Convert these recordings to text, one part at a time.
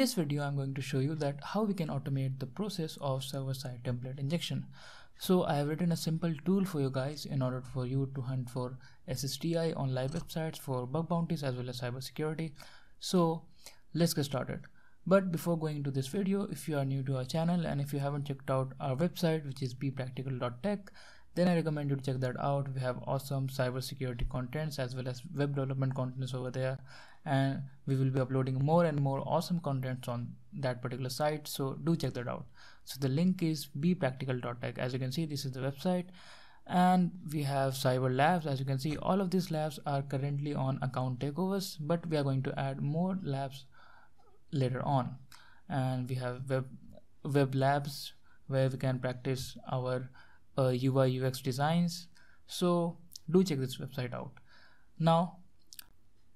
this video, I'm going to show you that how we can automate the process of server-side template injection. So I have written a simple tool for you guys in order for you to hunt for SSTI on live websites for bug bounties as well as cybersecurity. So let's get started. But before going into this video, if you are new to our channel and if you haven't checked out our website, which is bepractical.tech, then I recommend you to check that out. We have awesome cybersecurity contents as well as web development contents over there, and we will be uploading more and more awesome contents on that particular site. So do check that out. So the link is bepractical.tech. As you can see, this is the website, and we have cyber labs. As you can see, all of these labs are currently on account takeovers, but we are going to add more labs later on. And we have web web labs where we can practice our uh, UI UX designs. So do check this website out. Now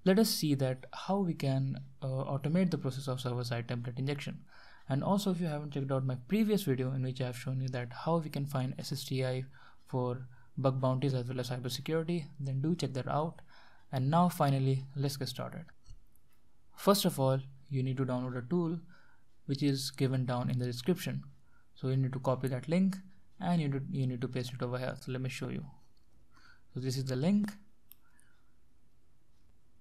let us see that how we can uh, automate the process of server-side template injection. And also if you haven't checked out my previous video in which I have shown you that how we can find SSTI for bug bounties as well as cybersecurity, then do check that out. And now finally, let's get started. First of all, you need to download a tool which is given down in the description. So you need to copy that link and you need, you need to paste it over here so let me show you so this is the link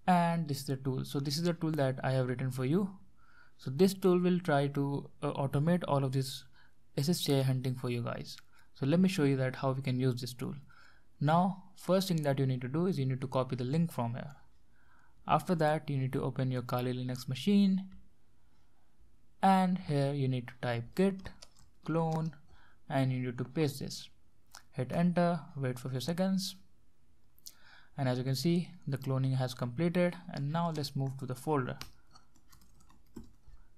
and this is the tool. So this is the tool that I have written for you. So this tool will try to uh, automate all of this SSTI hunting for you guys. So let me show you that how we can use this tool. Now first thing that you need to do is you need to copy the link from here. After that you need to open your Kali Linux machine. And here you need to type git clone and you need to paste this. Hit enter wait for a few seconds and as you can see the cloning has completed. And now let's move to the folder.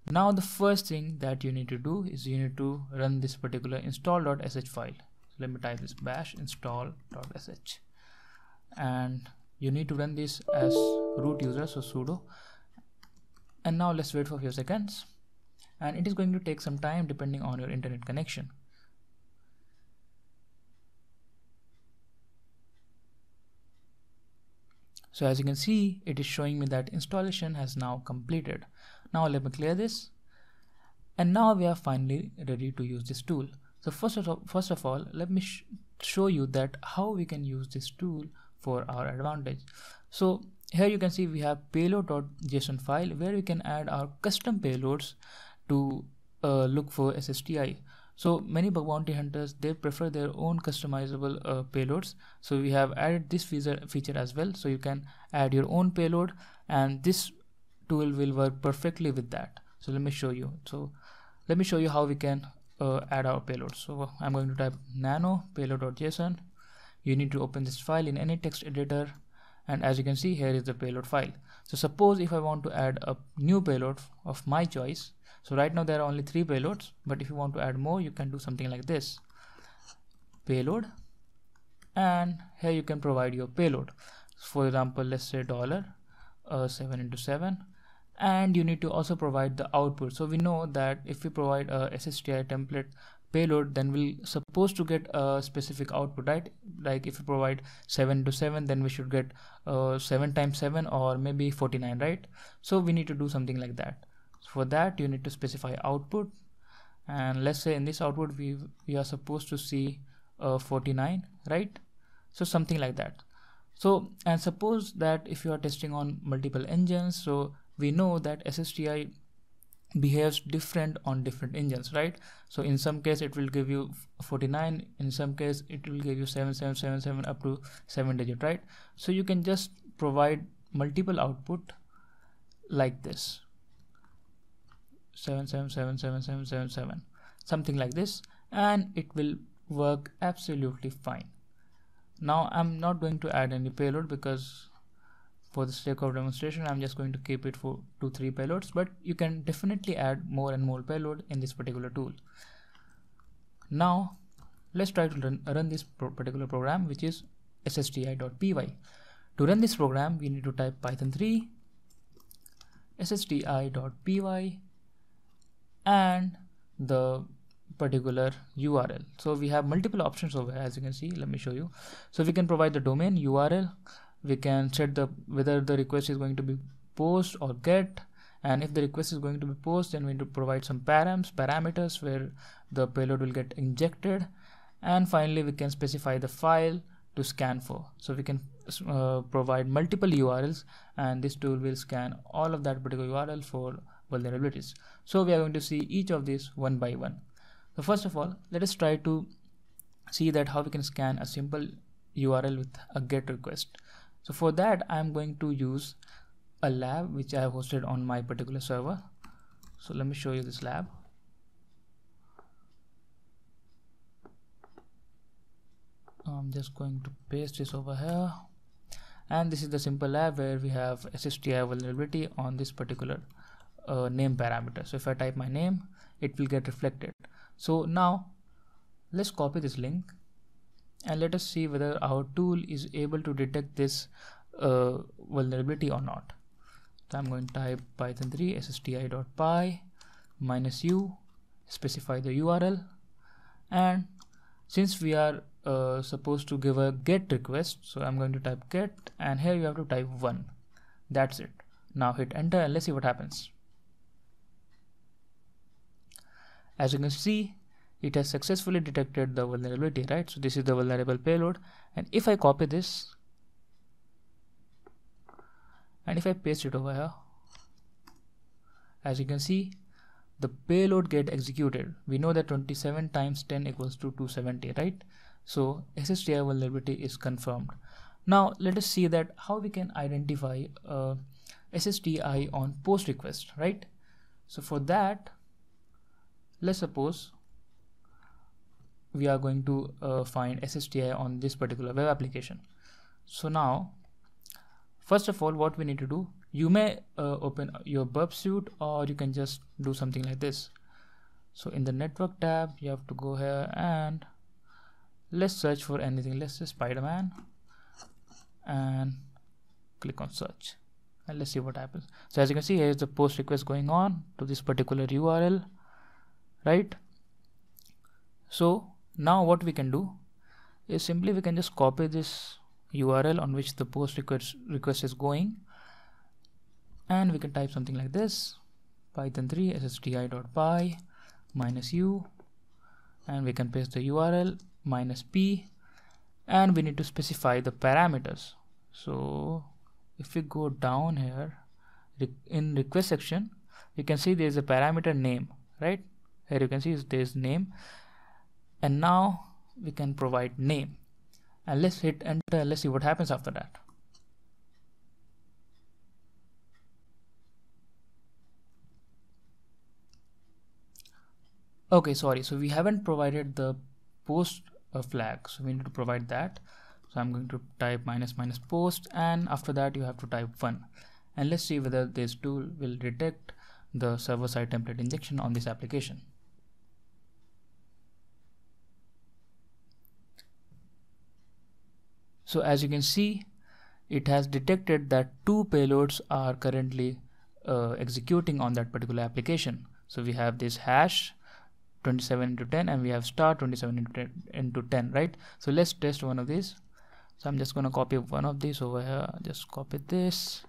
Now the first thing that you need to do is you need to run this particular install.sh file. So let me type this bash install.sh and you need to run this as root user so sudo. And now let's wait for a few seconds. And it is going to take some time depending on your internet connection So as you can see, it is showing me that installation has now completed. Now let me clear this. And now we are finally ready to use this tool. So first of all, first of all let me sh show you that how we can use this tool for our advantage. So here you can see we have payload.json file where we can add our custom payloads to uh, look for SSTI so many bug bounty hunters they prefer their own customizable uh, payloads. So we have added this feature feature as well. So you can add your own payload and this tool will work perfectly with that. So let me show you. So let me show you how we can uh, add our payload so i'm going to type nano payload.json you need to open this file in any text editor. And as you can see here is the payload file. So suppose if i want to add a new payload of my choice so right now there are only three payloads but if you want to add more you can do something like this. Payload. And here you can provide your payload. For example let's say dollar uh, 7 into 7 and you need to also provide the output. So we know that if we provide a SSTI template payload then we'll supposed to get a specific output right? Like if you provide 7 to 7 then we should get uh, 7 times 7 or maybe 49 right? So we need to do something like that for that you need to specify output. And let's say in this output we we are supposed to see uh, 49 right? So something like that. So and suppose that if you are testing on multiple engines so we know that SSTI behaves different on different engines right? So in some case it will give you 49 in some case it will give you 7777 up to 7 digit right? So you can just provide multiple output like this 777777 something like this and it will work absolutely fine. Now I'm not going to add any payload because for the sake of demonstration I'm just going to keep it for two three payloads but you can definitely add more and more payload in this particular tool. Now let's try to run, run this pro particular program which is ssti.py to run this program we need to type python 3 ssti.py and the particular URL. So we have multiple options over here as you can see. Let me show you. So we can provide the domain URL. We can set the whether the request is going to be post or get and if the request is going to be post then we need to provide some params parameters where the payload will get injected and finally we can specify the file to scan for so we can uh, provide multiple urls and this tool will scan all of that particular url for vulnerabilities. So we are going to see each of these one by one. So first of all let us try to see that how we can scan a simple url with a get request. So for that i'm going to use a lab which i have hosted on my particular server. So let me show you this lab. I'm just going to paste this over here. And this is the simple lab where we have SSTI vulnerability on this particular uh, name parameter. So if I type my name it will get reflected. So now let's copy this link and let us see whether our tool is able to detect this uh, vulnerability or not. So I'm going to type python 3 ssti.py minus u specify the URL and since we are uh, supposed to give a get request so I'm going to type get and here you have to type 1 that's it. Now hit enter and let's see what happens as you can see it has successfully detected the vulnerability right so this is the vulnerable payload and if I copy this and if I paste it over here as you can see the payload get executed we know that 27 times 10 equals to 270 right so SSTI vulnerability is confirmed. Now let us see that how we can identify uh, SSTI on post request, right? So for that, let's suppose we are going to uh, find SSTI on this particular web application. So now, first of all, what we need to do, you may uh, open your burp suite or you can just do something like this. So in the network tab, you have to go here and let's search for anything let's say spider-man and click on search and let's see what happens so as you can see here's the post request going on to this particular url right? So now what we can do is simply we can just copy this url on which the post request request is going. And we can type something like this python 3 ssti.py minus u. And we can paste the url minus p. And we need to specify the parameters. So if we go down here in request section you can see there is a parameter name right here you can see is this name. And now we can provide name. And let's hit enter. Let's see what happens after that. Okay sorry. So we haven't provided the post uh, flag. So we need to provide that. So I'm going to type minus minus post. And after that you have to type 1 and let's see whether this tool will detect the server-side template injection on this application so as you can see it has detected that two payloads are currently uh, executing on that particular application. So we have this hash 27 into 10 and we have star 27 into 10, into 10 right? So let's test one of these. So i'm just going to copy one of these over here. Just copy this.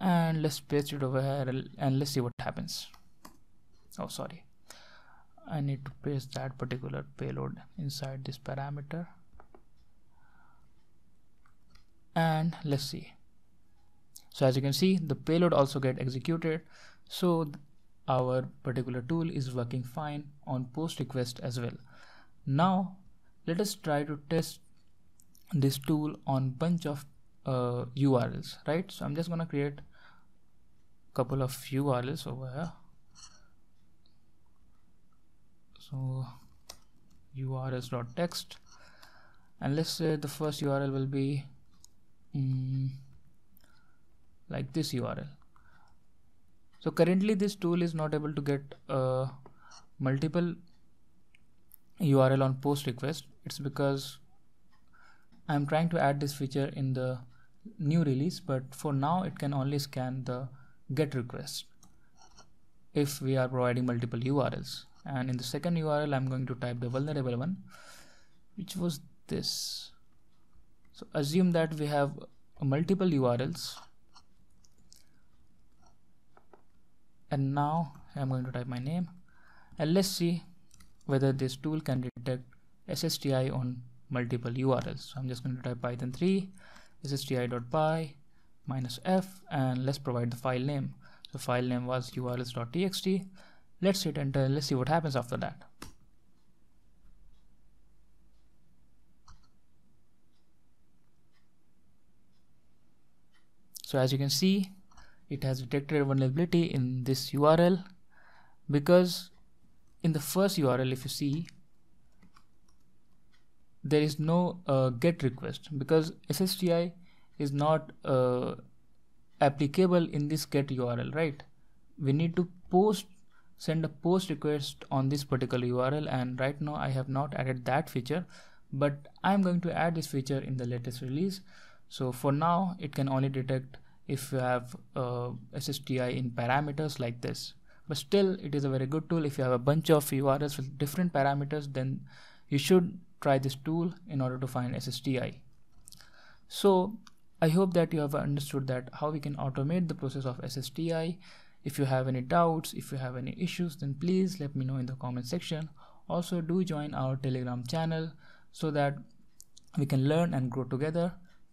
And let's paste it over here and let's see what happens. Oh sorry. I need to paste that particular payload inside this parameter and let's see. So as you can see the payload also get executed. So our particular tool is working fine on post request as well. Now let us try to test this tool on bunch of uh, urls right? So i'm just going to create a couple of urls over here. So urls.text and let's say the first url will be um, like this url so currently this tool is not able to get uh, multiple url on post request. It's because i'm trying to add this feature in the new release but for now it can only scan the get request if we are providing multiple urls and in the second url i'm going to type the vulnerable one which was this so assume that we have multiple urls and now I'm going to type my name and let's see whether this tool can detect SSTI on multiple URLs. So I'm just going to type python 3 ssti.py minus f and let's provide the file name. So file name was urls.txt. Let's hit enter let's see what happens after that. So as you can see, it has detected a vulnerability in this URL because in the first URL, if you see, there is no uh, get request because SSTI is not uh, applicable in this get URL, right? We need to post send a post request on this particular URL and right now I have not added that feature but I'm going to add this feature in the latest release so for now it can only detect if you have uh, SSTI in parameters like this. But still it is a very good tool. If you have a bunch of URLs with different parameters then you should try this tool in order to find SSTI so I hope that you have understood that how we can automate the process of SSTI if you have any doubts if you have any issues then please let me know in the comment section. Also do join our telegram channel so that we can learn and grow together